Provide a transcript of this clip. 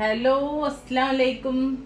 Hello, Assalamualaikum.